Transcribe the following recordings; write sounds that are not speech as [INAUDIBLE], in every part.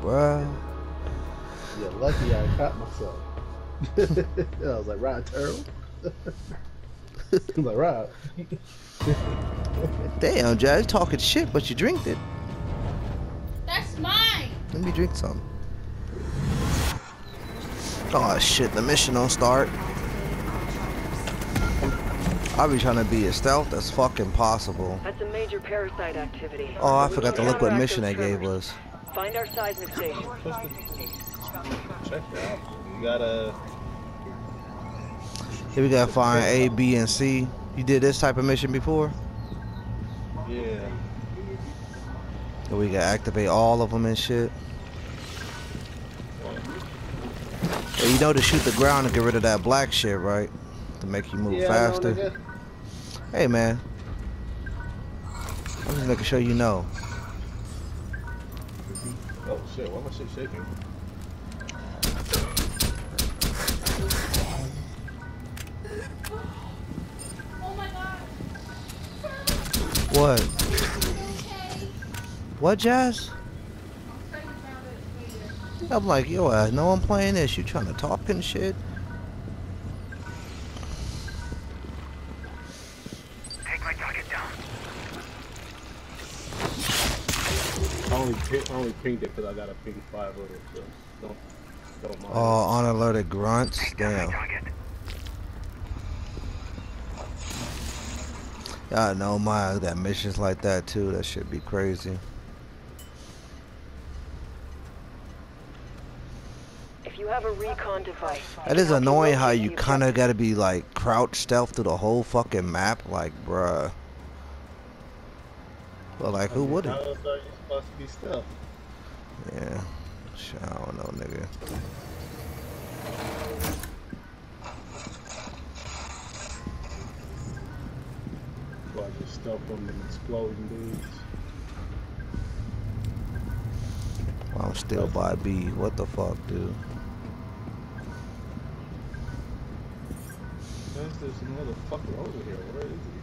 bruh. Yeah, lucky I caught myself. [LAUGHS] I was like, Rod Turtle. I was like, Rod. [LAUGHS] Damn, Jazz, talking shit, but you drinked it. That's mine. Let me drink some. Oh shit, the mission don't start. I be trying to be as stealth as fucking possible. That's a major parasite activity. Oh, I forgot to look what mission they gave tremors. us. Find our seismic station. Check that out. You gotta. Here we gotta find A, B, and C. You did this type of mission before? Yeah. So we gotta activate all of them and shit. Yeah, you know to shoot the ground and get rid of that black shit, right? To make you move yeah, faster. nigga. Hey man. I'm just making sure you know. Oh shit, why my shit shaking? Oh my god. What? What, Jazz? I'm like, yo, I know I'm playing this. You trying to talk and shit? I only, pi- I only pinged it because I got a ping five of it. So don't, don't mind. Oh, unalerted grunts. Take down my Damn. target. I know my got missions like that too. That should be crazy. If you have a recon device, It is help annoying how you kind of gotta be like crouch stealth through the whole fucking map. Like, bruh. But like, who would How it? else are you supposed to be stealth? Yeah. Shit, I don't know, nigga. Or just stealth from them exploding dudes? I'm still by B. What the fuck, dude? There's this motherfucker over here. Where is he?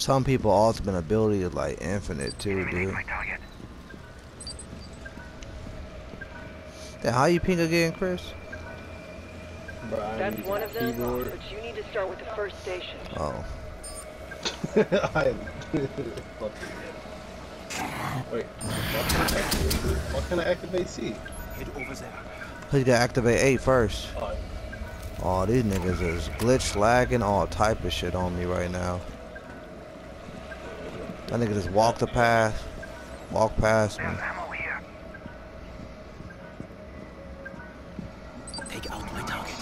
Some people ultimate ability is like infinite too, Eliminate dude. Then how you ping again, Chris? Bro, That's one of them, keyboard. but you need to start with the first station. Oh. [LAUGHS] I am [LAUGHS] Wait, why can I activate, why can I activate C? Head over there. You gotta activate A first. Oh, these niggas is glitch lagging all type of shit on me right now. That nigga just walk the path, walk past me. There's ammo. Take out my target.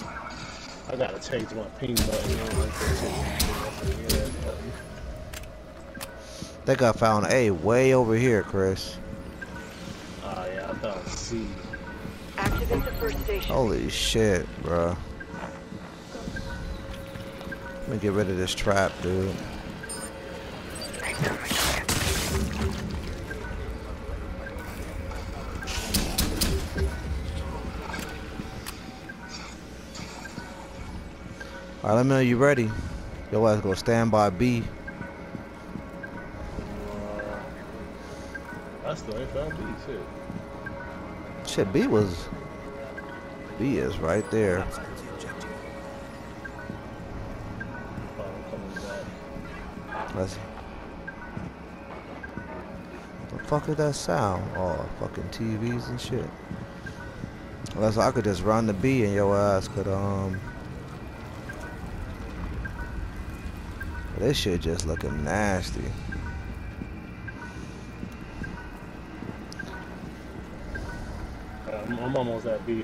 I gotta change my ping button. I don't that shit. Yeah, button. Think I found A way over here, Chris. Ah, yeah, I thought C. Activate the first station. Holy shit, bro. Let me get rid of this trap, dude. Alright, let me know you ready. Yo ass go stand by B. I still ain't found B, shit. Shit, B was. B is right there. That's the objective. I'm coming back. Let's. The fuck is that sound? Oh, fucking TVs and shit. Unless I could just run the B and your ass could um. This shit just looking nasty. I'm, I'm almost at B.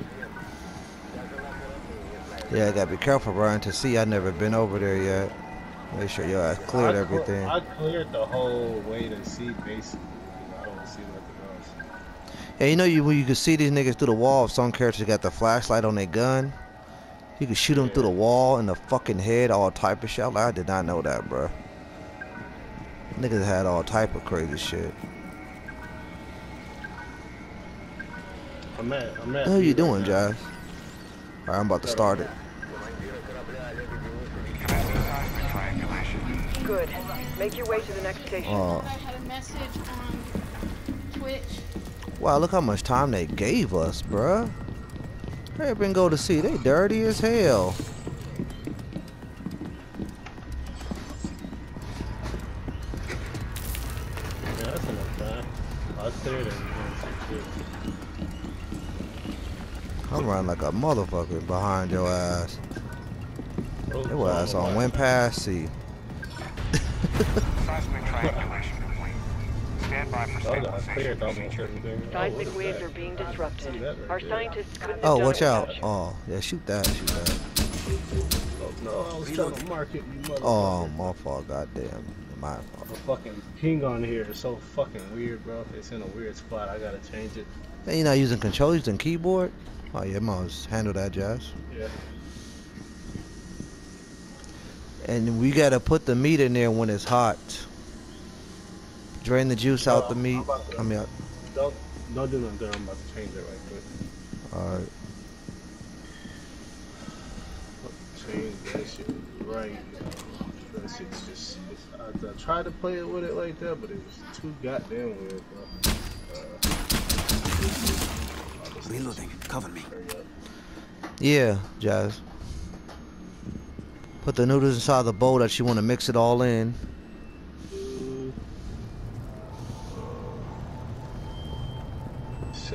Yeah, I gotta be careful, Brian. To see, I never been over there yet. Make sure ass cleared I everything. I cleared the whole way to C, basically. I don't see nothing else. Yeah, you know you when you can see these niggas through the wall. If some characters got the flashlight on their gun, you can shoot them through the wall and the fucking head, all type of shit. Like, I did not know that, bro. Niggas had all type of crazy shit. I'm at, I'm at What the hell B you doing, now. Jazz? Alright, I'm about to start it. Commencing seismic triangulation. Good. Make your way to the next station. Oh, I had a message on Twitch. wow, look how much time they gave us, bruh. Hurry up and go to C. They dirty as hell. Yeah, that's enough time. I'll clear it and and some shit. I'm running like a motherfucker behind your ass. Oh, Your ass oh, on went past C. Seismic triangulation complete. Stand by for Oh, I cleared stabilization almost procedure. everything. What Seismic is waves are being disrupted. Our scientists couldn't oh, watch out. Oh, yeah, shoot that, shoot that. Oh, no, I was trying to mark you. Oh, my fault, goddamn. My fault. The fucking ping on here is so fucking weird, bro. It's in a weird spot. I gotta change it. Man, you're not using controls, using keyboard? Oh, yeah, must handle that, Jazz. Yeah. And we gotta put the meat in there when it's hot. Drain the juice out Oh, the meat. I'm to- I mean, Don't don't do nothing. I'm about to change it right quick. alright. Change that shit right now. That shit's just. It's, I, I tried to play it with it like that, but it was too goddamn weird, bro. Uh, Reloading. Cover me. Yeah, Jazz. Put the noodles inside the bowl that you want to mix it all in.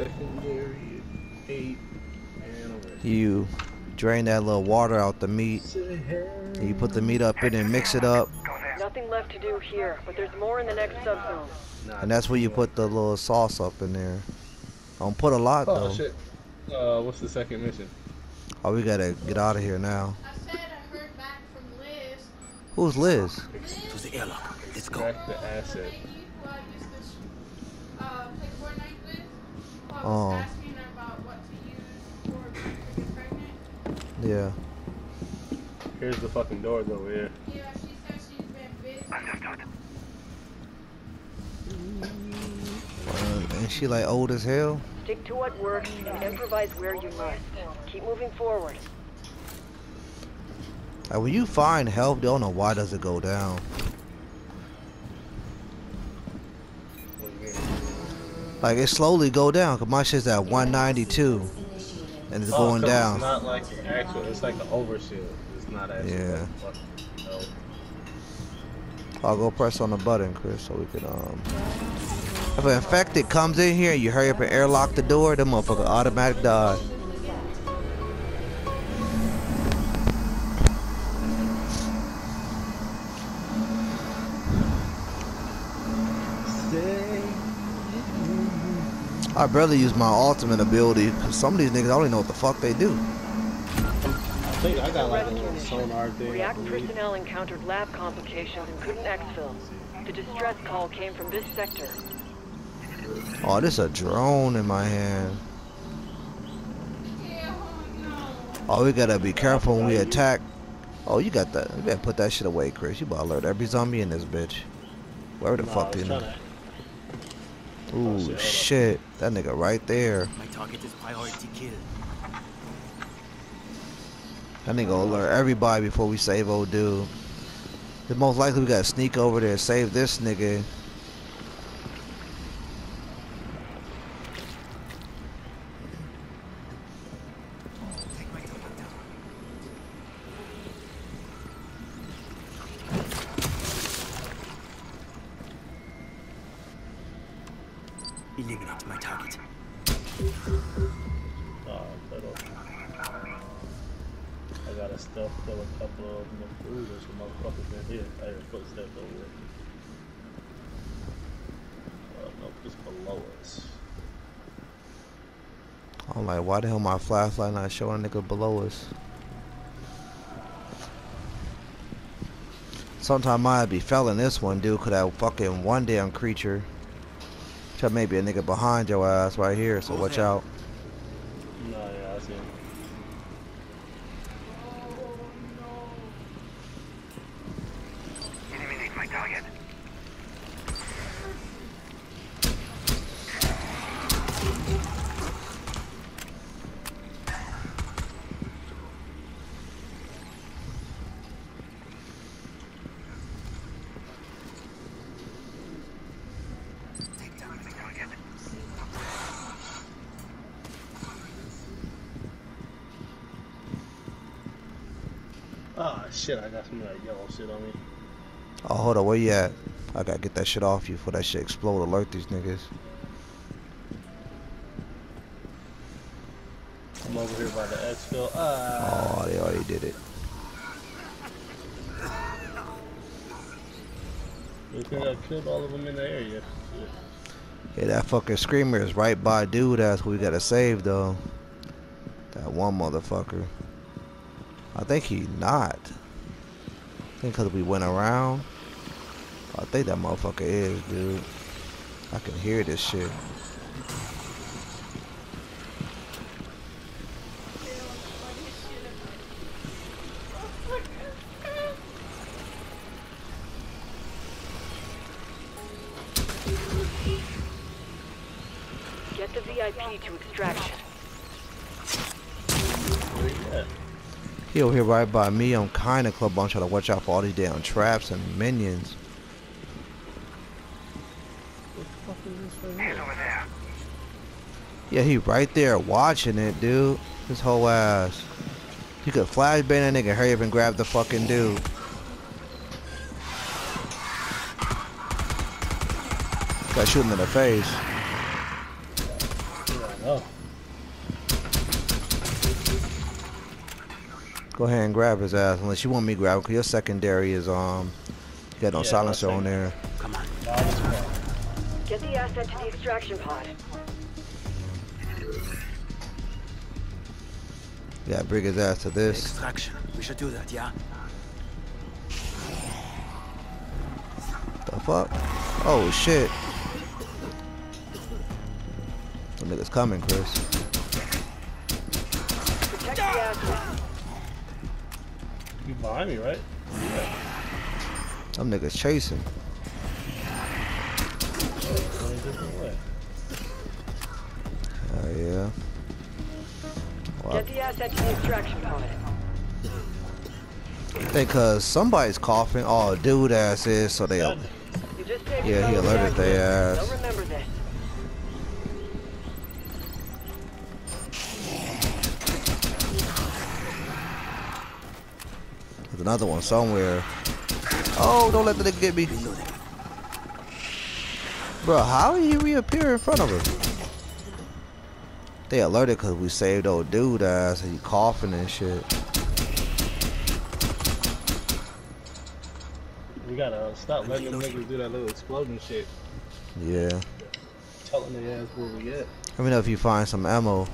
Secondary eight and You drain that little water out the meat. and You put the meat up in and mix it up. Nothing left to do here, but there's more in the next subzone. And that's where you put the little sauce up in there. Don't put a lot Oh though. shit. Uh, what's the second mission? Oh, we gotta get out of here now. I said I heard back from Liz. Who's Liz? To the airlock. Let's go. Extract the asset. Lady who I used to sh- uh, play Fortnite with. Who I was Oh. asking her about what to use for to get Oh. pregnant. Yeah. Here's the fucking doors over here. Yeah, she said she's been busy. Understood. And she like old as hell. Stick to what works and improvise where you must. Keep moving forward. Like when you find help, don't know why does it go down. Like it slowly go down. Cause my shit's at 192, and it's Oh, going down. It's not like an actual. It's like an overshield. It's not actually. Yeah. No. I'll go press on the button, Chris, so we can um. If an infected comes in here, you hurry up and airlock the door. The motherfucker automatic die. I barely use my ultimate ability because some of these niggas I don't even know what the fuck they do. I think I got like a little sonar thing. I React personnel encountered lab complications and couldn't exfil. The distress call came from this sector. Oh, this a drone in my hand. Oh. We gotta be careful when we attack. Oh, you got that. You better put that shit away, Chris. You better alert every zombie in this bitch. Where the Nah, fuck was you know? to- Ooh, shit, up. shit. That nigga right there. My target is priority kill. That nigga alert everybody before we save old dude. The most likely we gotta sneak over there and save this nigga. Eliminate my target. Oh, little. I got a stuff kill a couple of them. Ooh, there's some motherfuckers in here. I hear footsteps over there. Uh, nope, it's below us. I'm like, why the hell my flashlight not showing a nigga below us? Sometime I'd be felling this one, dude, cause that fucking one damn creature. Maybe a nigga behind your ass right here, so watch out. No, yeah, I see him. Eliminate my target. Shit, I got some of that yellow shit on me. Oh, hold on, where you at? I gotta get that shit off you before that shit explode. Alert these niggas. I'm over here by the exfil. Ah, Oh, they already did it. you think I killed all of them in the area? Shit. Yeah, that fucking screamer is right by dude. That's who we gotta save though. That one motherfucker. I think he not. Think cause we went around. I think that motherfucker is, dude. I can hear this shit. Get the VIP to extraction. He over here right by me. I'm kinda club. I'm trying to watch out for all these damn traps and minions. Yeah, he right there watching it, dude. His whole ass. You could flashbang that nigga, hurry up and grab the fucking dude. Got shoot him in the face. Yeah, I know. Go ahead and grab his ass, unless you want me to grab him, cause your secondary is um, you got no Yeah, silencer on there. Come on. Nah, this one. Get the asset to the extraction pod. Yeah, bring his ass to this. Extraction. We should do that, yeah? The fuck? Oh shit. The niggas coming, Chris. Protect the asset. You behind me, right? Them niggas chasing. Going a different way. Oh yeah. Well, Get the asset to the extraction pod. I think cause somebody's coughing. Oh, dude ass is, so they Yeah. You just saved Yeah, he alerted fellow their They'll ass. remember this. There's another one somewhere. Oh, don't let the nigga get me. Bro, how did he reappear in front of us? They alerted because we saved old dude ass and he coughing and shit. We gotta uh, stop letting them niggas do that little exploding shit. Yeah. Telling their ass where we at. Let me know if you find some ammo.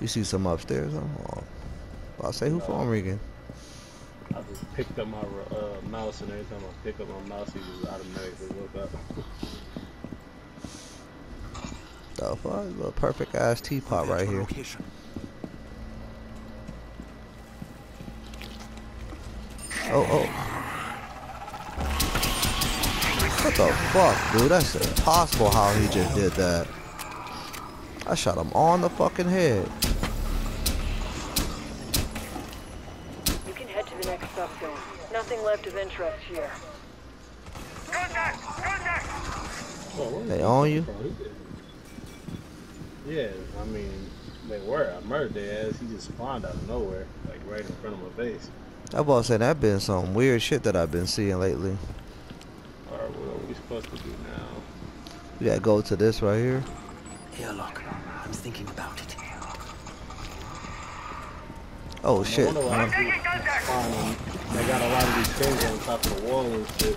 You see some upstairs? Oh, I'll say who phone ringing. I just picked up my uh, mouse, and every time I pick up my mouse, he just automatically look up. The fuck? Little perfect ass teapot Converge right here. Location. Oh, oh. What the fuck, dude? That's impossible how he just did that. I shot him on the fucking head. You can head to the next stop zone. Nothing left of interest here. Well, where is They he on you? from? He did- Yeah, I mean, they were. I murdered their ass. He just spawned out of nowhere, like right in front of my face. I was saying that been some weird shit that I've been seeing lately. Alright, what are we supposed to do now? We gotta go to this right here. Airlock. I'm thinking about it. Oh shit. I wonder why I'm. They got a lot of these things on top of the wall and shit.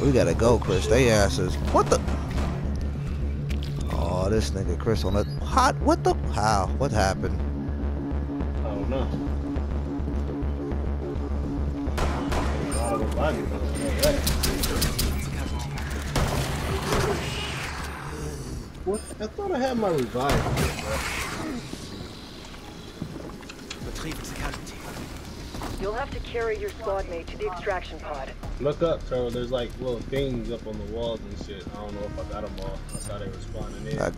We gotta go, Chris. They asses. What the? Oh, this nigga Chris on that. Hot. What the? How? What happened? I don't know. A lot of them bodies, I don't know. What? I thought I had my revive. Retrieve the casualty. You'll have to carry your squad mate to the extraction pod. Look up, Trevor. There's like little things up on the walls and shit. I don't know if I got them all. That's how they were spawning in. I-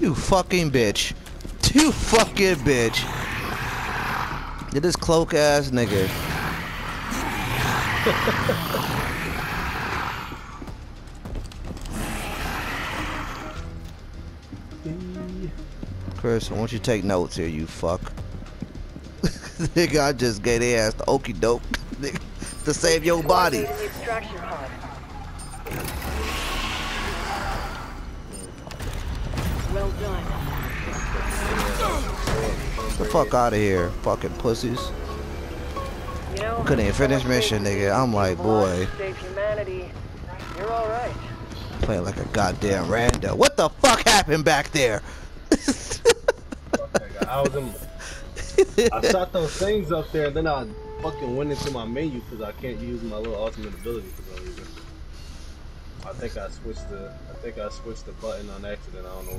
You fucking bitch. You fucking bitch. Get this cloak ass nigga. [LAUGHS] I want you to take notes here, you fuck. [LAUGHS] Nigga, I just gave their ass the okey doke [LAUGHS] to save your body. The. Well done. the fuck out of here, fucking pussies. You know, Couldn't even finish mission, nigga. I'm like, boy, Save humanity. You're all right. playing like a goddamn rando. What the fuck happened back there? Fuck that guy. I was in. I shot those things up there, and then I fucking went into my menu because I can't use my little ultimate ability for some reason. I think I switched the. I think I switched the button on accident. I don't know. What